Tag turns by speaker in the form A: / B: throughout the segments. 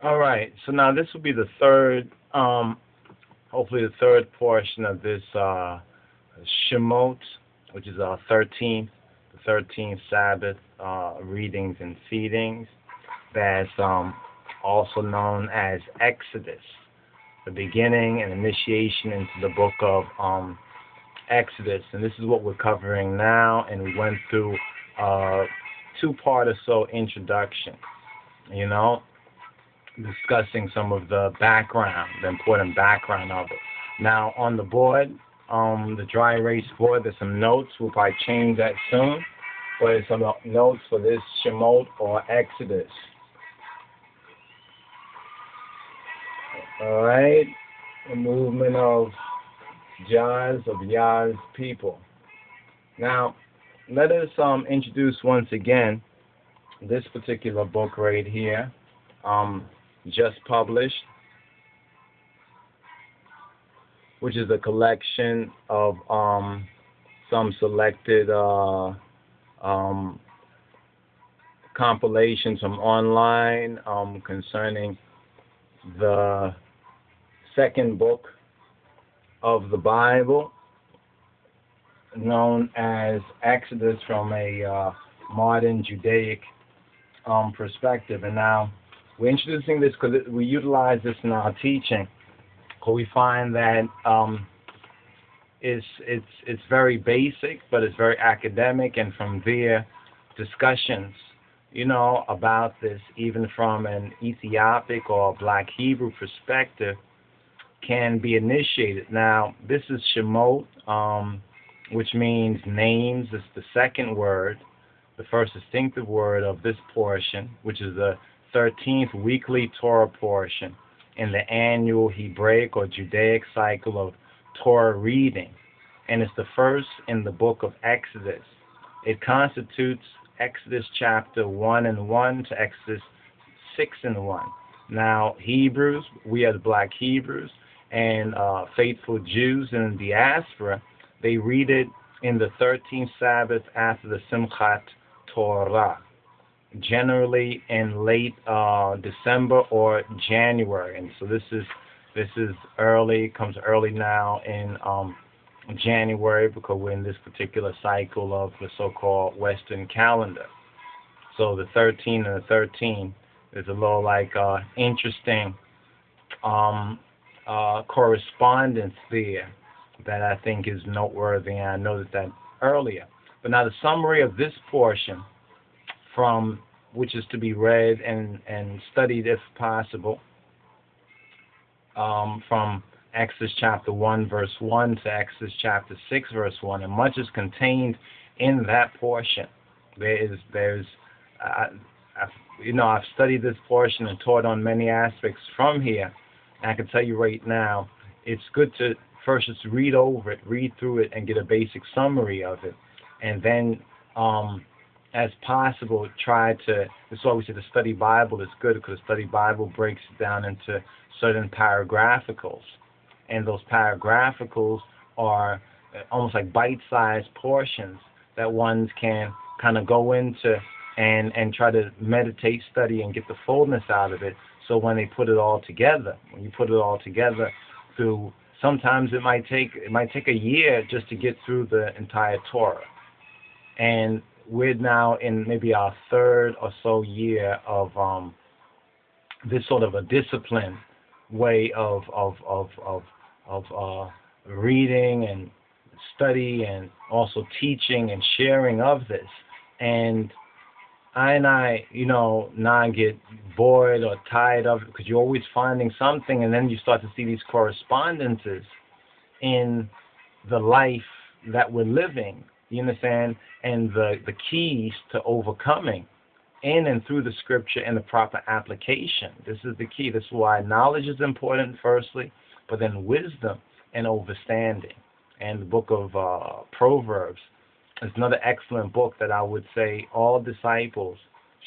A: All right. So now this will be the third, um, hopefully the third portion of this uh, Shemot, which is our 13th, the 13th Sabbath uh, readings and feedings. That's um, also known as Exodus, the beginning and initiation into the book of um, Exodus. And this is what we're covering now. And we went through uh, two part or so introduction, you know, discussing some of the background, the important background of it. Now, on the board, um, the dry erase board, there's some notes. We'll probably change that soon. But there's some notes for this Shemot or Exodus. All right, the movement of Jahs of Yah's people. Now, let us um, introduce once again this particular book right here, um, just published, which is a collection of um, some selected uh, um, compilations from online um, concerning the second book of the Bible, known as Exodus from a uh, modern Judaic um, perspective. And now we're introducing this because we utilize this in our teaching. Because we find that um, it's it's it's very basic, but it's very academic, and from there, discussions, you know, about this, even from an Ethiopic or Black Hebrew perspective, can be initiated. Now, this is Shemot, um, which means names. It's the second word, the first distinctive word of this portion, which is the 13th weekly Torah portion in the annual Hebraic or Judaic cycle of Torah reading, and it's the first in the book of Exodus. It constitutes Exodus chapter 1 and 1 to Exodus 6 and 1. Now, Hebrews, we are the black Hebrews, and uh, faithful Jews in the diaspora, they read it in the 13th Sabbath after the Simchat Torah, generally in late uh, December or January. And so this is this is early, comes early now in um, January because we're in this particular cycle of the so-called Western calendar. So the 13 and the 13 is a little like uh, interesting um, uh, correspondence there that I think is noteworthy, and I noted that earlier. But now the summary of this portion, from which is to be read and, and studied if possible, um, from Exodus chapter 1, verse 1 to Exodus chapter 6, verse 1, and much is contained in that portion. There is, there's, uh, I've, you know, I've studied this portion and taught on many aspects from here. And I can tell you right now, it's good to first just read over it, read through it, and get a basic summary of it, and then, um, as possible, try to. This is why we say the study Bible is good because the study Bible breaks it down into certain paragraphicals and those paragraphicals are uh, almost like bite-sized portions that ones can kind of go into and and try to meditate, study, and get the fullness out of it. So when they put it all together, when you put it all together through, sometimes it might take it might take a year just to get through the entire Torah, and we're now in maybe our third or so year of um, this sort of a discipline way of of of of of uh, reading and study and also teaching and sharing of this. And I and I, you know, not get bored or tired of it because you're always finding something, and then you start to see these correspondences in the life that we're living. You understand? And the the keys to overcoming in and through the scripture and the proper application. This is the key. This is why knowledge is important, firstly, but then wisdom and understanding. And the book of uh, Proverbs is another excellent book that I would say all disciples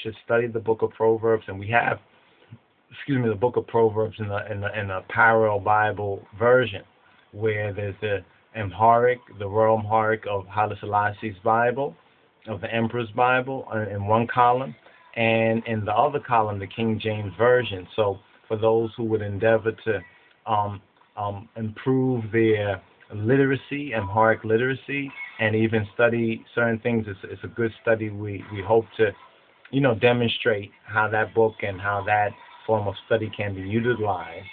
A: should study the book of Proverbs. And we have, excuse me, the book of Proverbs in a, in a, in a parallel Bible version where there's the Amharic, the Royal Amharic of Haile Selassie's Bible, of the Emperor's Bible uh, in one column, and in the other column, the King James Version. So for those who would endeavor to um, um, improve their literacy, Amharic literacy, and even study certain things, it's, it's a good study. We, we hope to, you know, demonstrate how that book and how that form of study can be utilized,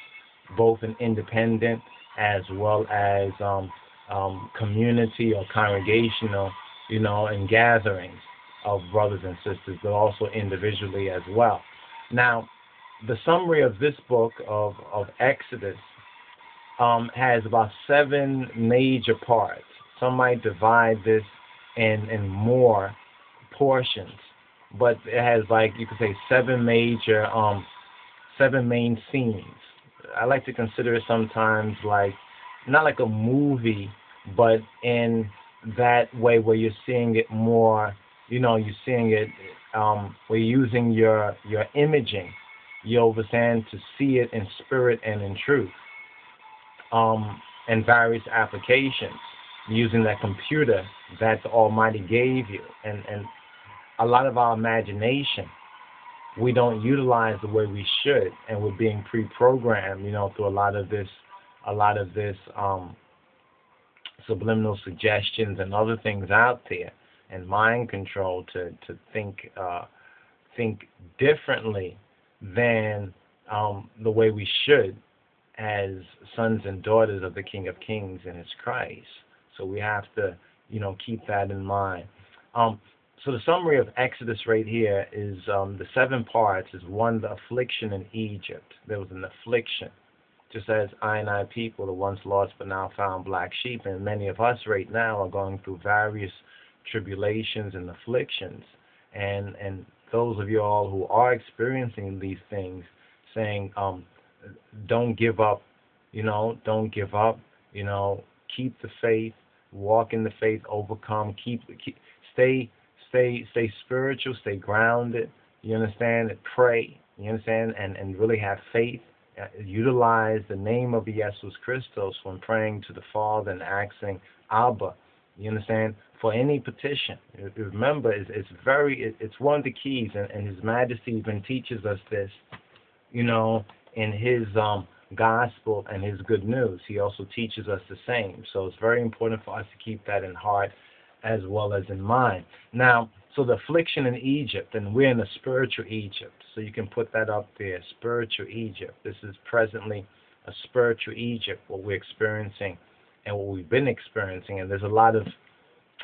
A: both in independent as well as um, um, community or congregational, you know, and gatherings of brothers and sisters, but also individually as well. Now, the summary of this book of, of Exodus um, has about seven major parts. Some might divide this in, in more portions, but it has like you could say seven major, um, seven main scenes. I like to consider it sometimes like not like a movie, but in that way where you're seeing it more you know, you're seeing it, um, we're using your your imaging, you understand, to see it in spirit and in truth, um, and various applications using that computer that the Almighty gave you, and and a lot of our imagination we don't utilize the way we should, and we're being pre-programmed, you know, through a lot of this, a lot of this um, subliminal suggestions and other things out there and mind control to to think uh, think differently than um, the way we should as sons and daughters of the King of Kings and His Christ. So we have to, you know, keep that in mind. Um, so the summary of Exodus right here is um, the seven parts is one, the affliction in Egypt. There was an affliction, just as I and I people, the once lost but now found black sheep, and many of us right now are going through various tribulations and afflictions. And and those of you all who are experiencing these things, saying, um, don't give up, you know, don't give up, you know, keep the faith, walk in the faith, overcome, keep, keep stay stay stay spiritual, stay grounded. You understand? Pray. You understand? And and really have faith. Uh, utilize the name of Jesus Christos when praying to the Father and asking Abba. You understand? for any petition. Remember, it's, it's very, it's one of the keys, and, and His Majesty even teaches us this, you know, in His um, gospel and His good news. He also teaches us the same. So it's very important for us to keep that in heart as well as in mind. Now, so the affliction in Egypt, and we're in a spiritual Egypt. So you can put that up there, spiritual Egypt. This is presently a spiritual Egypt, what we're experiencing and what we've been experiencing. And there's a lot of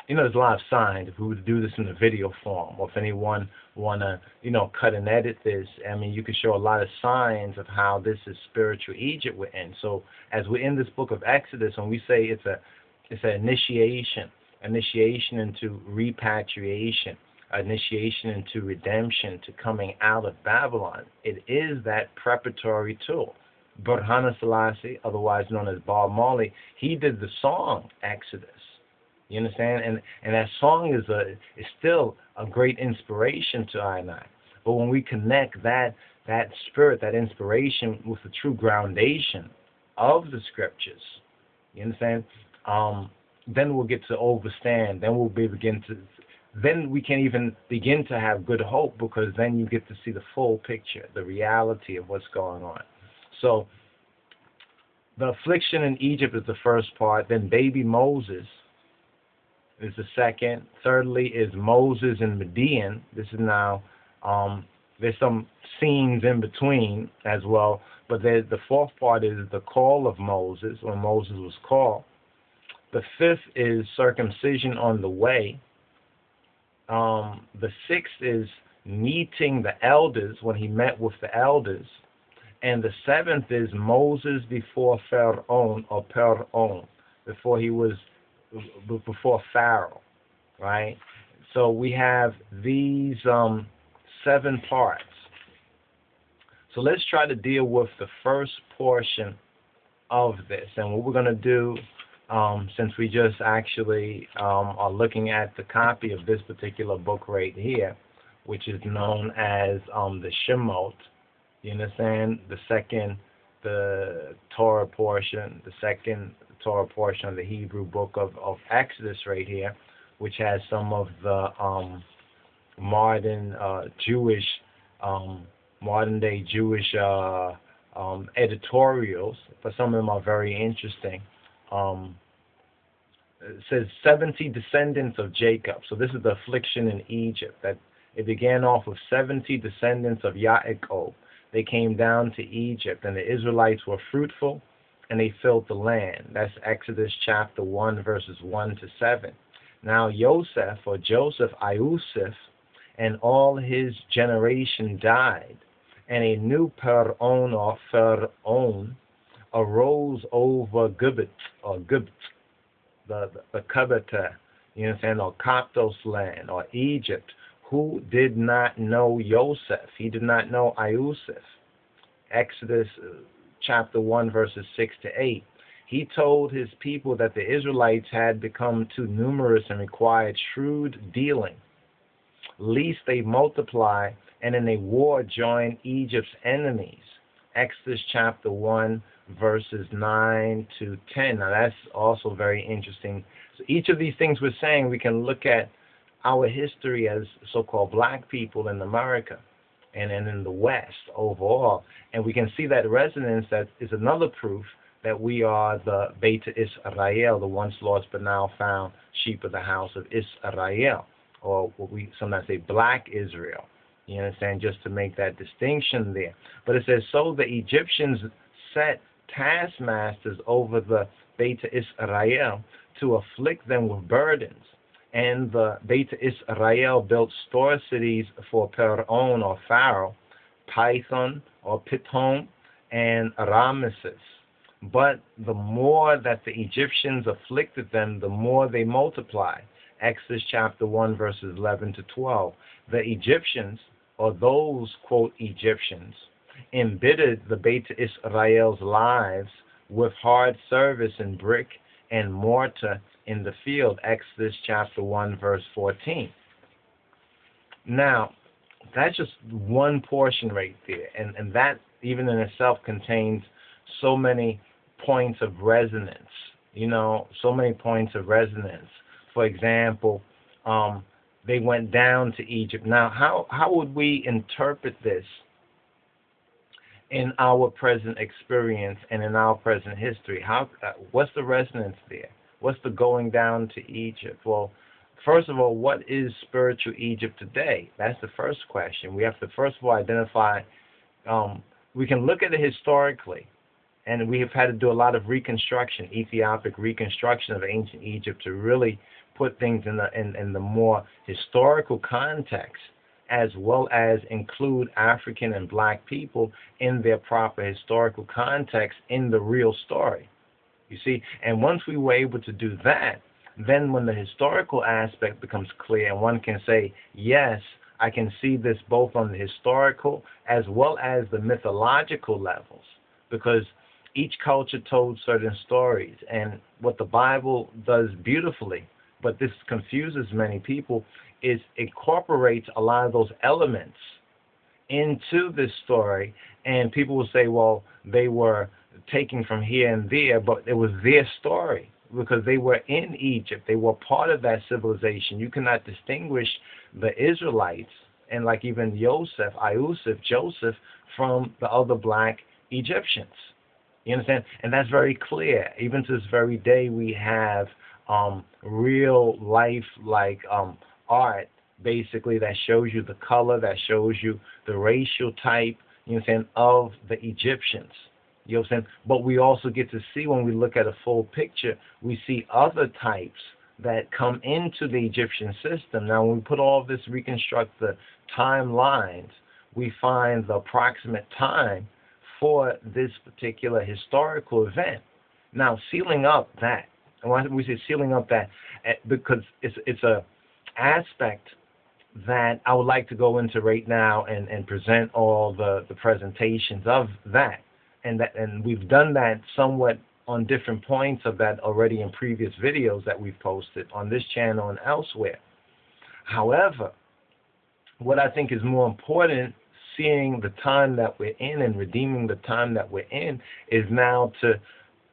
A: you know, there's a lot of signs. If we were to do this in a video form, or if anyone wanna, you know, cut and edit this, I mean, you can show a lot of signs of how this is spiritual Egypt we're in. So as we're in this book of Exodus, when we say it's a, it's an initiation, initiation into repatriation, initiation into redemption, to coming out of Babylon, it is that preparatory tool. Burhana Selassie, otherwise known as Bob Marley, he did the song Exodus. You understand? And and that song is a is still a great inspiration to I and I. But when we connect that that spirit, that inspiration with the true groundation of the scriptures, you understand? Um, then we'll get to overstand. Then we'll be begin to. Then we can even begin to have good hope because then you get to see the full picture, the reality of what's going on. So, the affliction in Egypt is the first part. Then baby Moses is the second. Thirdly is Moses and Midian. This is now um, there's some scenes in between as well, but the fourth part is the call of Moses when Moses was called. The fifth is circumcision on the way. Um, the sixth is meeting the elders when he met with the elders. And the seventh is Moses before Pharaoh or Pharaoh, before he was before Pharaoh, right? So we have these um, seven parts. So let's try to deal with the first portion of this. And what we're going to do, um, since we just actually um, are looking at the copy of this particular book right here, which is known as um, the Shemot, you understand? The second, the Torah portion, the second Torah portion of the Hebrew book of, of Exodus right here, which has some of the um, modern uh, Jewish, um, modern day Jewish uh, um, editorials, but some of them are very interesting. Um, it says 70 descendants of Jacob. So this is the affliction in Egypt. That it began off with 70 descendants of Yaakov. They came down to Egypt, and the Israelites were fruitful, and they filled the land. That's Exodus chapter 1, verses 1 to 7. Now Joseph, or Joseph Iusif, and all his generation died, and a new Peron or Pharaon arose over Gibbet or Gibbet, the the, the you understand, or Coptos land or Egypt, who did not know Joseph. He did not know Iusif. Exodus uh, chapter 1, verses 6 to 8. He told his people that the Israelites had become too numerous and required shrewd dealing, lest they multiply and in a war join Egypt's enemies. Exodus chapter 1, verses 9 to 10. Now, that's also very interesting. So, each of these things we're saying, we can look at our history as so called black people in America and, and in the West overall. And we can see that resonance that is another proof that we are the Beta Israel, the once lost but now found sheep of the house of Israel, or what we sometimes say black Israel. You understand? Just to make that distinction there. But it says, so the Egyptians set taskmasters over the Beta Israel to afflict them with burdens. And the Beta Israel built store cities for Peron or Pharaoh, Python or Pithom, and Ramesses. But the more that the Egyptians afflicted them, the more they multiplied. Exodus chapter 1, verses 11 to 12. The Egyptians, or those, quote, Egyptians, embittered the Beit Israel's lives with hard service in brick and mortar in the field. Exodus chapter 1, verse 14. Now, that's just one portion right there. And, and that, even in itself, contains so many points of resonance. You know, so many points of resonance. For example, um, they went down to Egypt. Now, how, how would we interpret this in our present experience and in our present history? How, uh, what's the resonance there? What's the going down to Egypt? Well, first of all, what is spiritual Egypt today? That's the first question. We have to first of all identify. Um, we can look at it historically, and we have had to do a lot of reconstruction, Ethiopic reconstruction of ancient Egypt, to really put things in the in, in the more historical context as well as include African and black people in their proper historical context in the real story. You see, and once we were able to do that, then when the historical aspect becomes clear and one can say, yes, I can see this both on the historical as well as the mythological levels, because each culture told certain stories. And what the Bible does beautifully, but this confuses many people, is incorporates a lot of those elements into this story, and people will say, well, they were taking from here and there, but it was their story because they were in Egypt. They were part of that civilization. You cannot distinguish the Israelites and like even Joseph, Iusif, Joseph from the other black Egyptians. You understand? And that's very clear. Even to this very day, we have um, real life like um, art basically that shows you the color, that shows you the racial type, you know saying, of the Egyptians. You know what I'm saying? But we also get to see when we look at a full picture, we see other types that come into the Egyptian system. Now, when we put all this, reconstruct the timelines, we find the approximate time for this particular historical event. Now, sealing up that, and why we say sealing up that, eh, because it's it's a aspect that I would like to go into right now and, and present all the, the presentations of that. And that and we've done that somewhat on different points of that already in previous videos that we've posted on this channel and elsewhere. However, what I think is more important, seeing the time that we're in and redeeming the time that we're in, is now to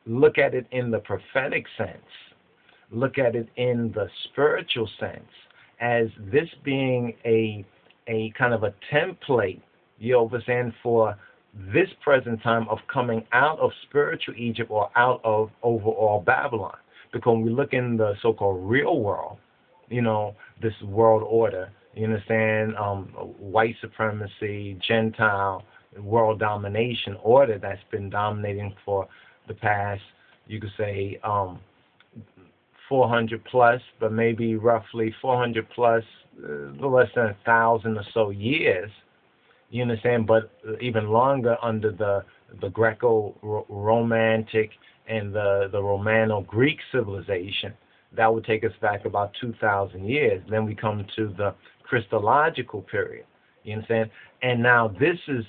A: look at it in the prophetic sense, look at it in the spiritual sense, as this being a a kind of a template, you I'm for this present time of coming out of spiritual Egypt or out of overall Babylon. Because when we look in the so-called real world, you know, this world order, you understand, um, white supremacy, Gentile, world domination order that's been dominating for past, you could say, um, 400 plus, but maybe roughly 400 plus, uh, less than a thousand or so years. You understand? But even longer under the the Greco-Romantic and the the Romano-Greek civilization. That would take us back about 2,000 years. Then we come to the Christological period. You understand? And now this is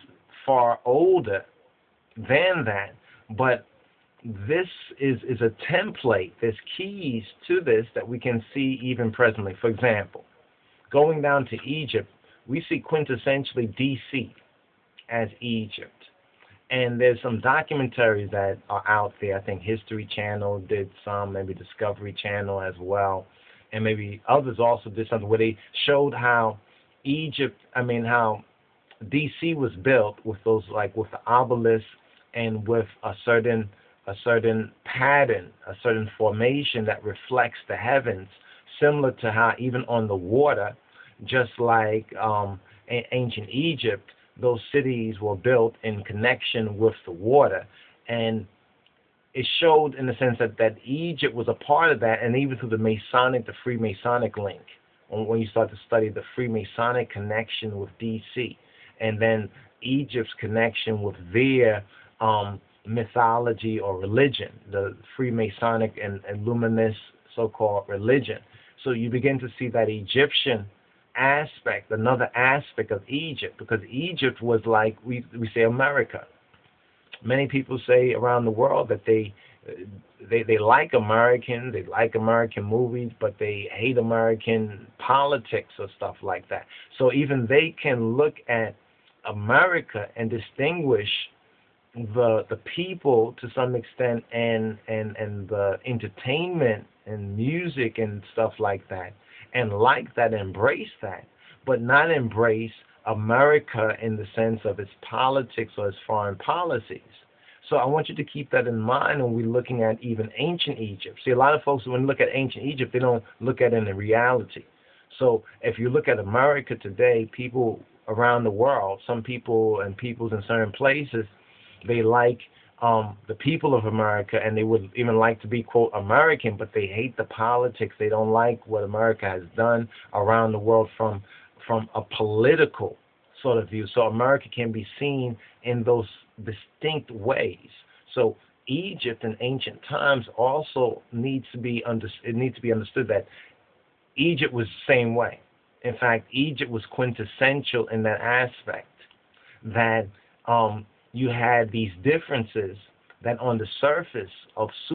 A: far older than that, but this is, is a template. There's keys to this that we can see even presently. For example, going down to Egypt, we see quintessentially DC as Egypt. And there's some documentaries that are out there. I think History Channel did some, maybe Discovery Channel as well, and maybe others also did something where they showed how Egypt, I mean, how DC was built with those, like with the obelisk and with a certain a certain pattern, a certain formation that reflects the heavens, similar to how even on the water, just like um, ancient Egypt, those cities were built in connection with the water. And it showed in the sense that, that Egypt was a part of that, and even through the Masonic, the Freemasonic link, when you start to study the Freemasonic connection with DC, and then Egypt's connection with their um, mythology or religion, the Freemasonic and, and Luminist so called religion. So you begin to see that Egyptian aspect, another aspect of Egypt, because Egypt was like we, we say America. Many people say around the world that they they they like American, they like American movies, but they hate American politics or stuff like that. So even they can look at America and distinguish the the people to some extent and and and the entertainment and music and stuff like that and like that embrace that but not embrace America in the sense of its politics or its foreign policies. So I want you to keep that in mind when we're looking at even ancient Egypt. See, a lot of folks, when they look at ancient Egypt, they don't look at it in the reality. So if you look at America today, people around the world, some people and peoples in certain places, they like um, the people of America and they would even like to be, quote, American, but they hate the politics. They don't like what America has done around the world from, from a political sort of view. So America can be seen in those distinct ways. So Egypt in ancient times also needs to be under, it needs to be understood that Egypt was the same way. In fact, Egypt was quintessential in that aspect that um, you had these differences that on the surface of